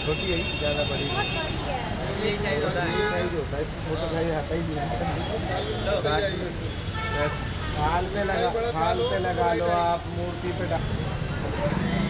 छोटी है ज़्यादा बड़ी छोटा हाल पे लगा हाल पे लगा लो आप मूर्ति पे डाल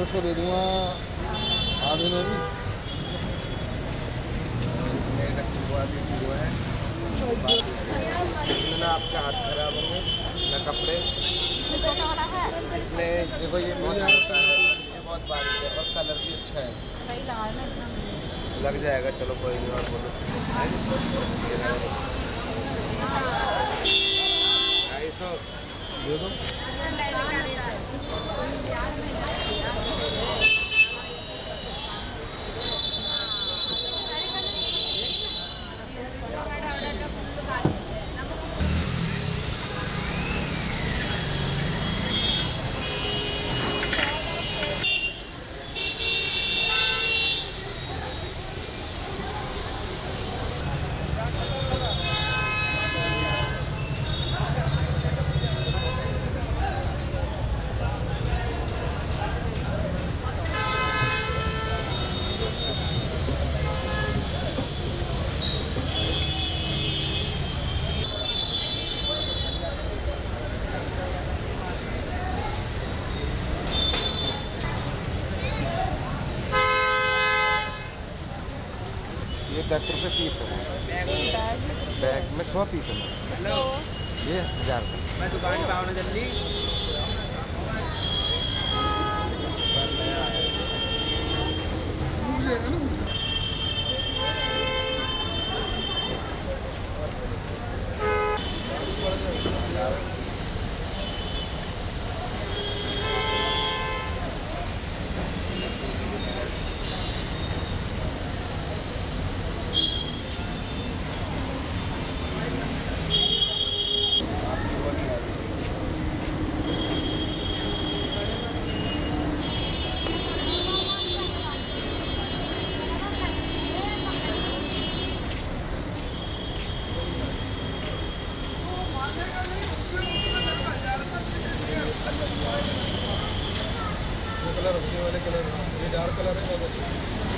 तो उसको दे दूँगा। आधे में भी ना आपके हाथ खराब होंगे ना कपड़े। इसमें देखो ये बहुत छोटा है। ये बहुत बारीक है और कलर भी अच्छा है। लग जाएगा चलो कोई नहीं और बोलो ढाई सौ दे दो ये दस रुपये पीस है। बैग में सौ पीस है। ये हज़ार रुपये मैं दुकान पे आना जल्दी ये कलर ये वाले कलर ये डार्क कलर है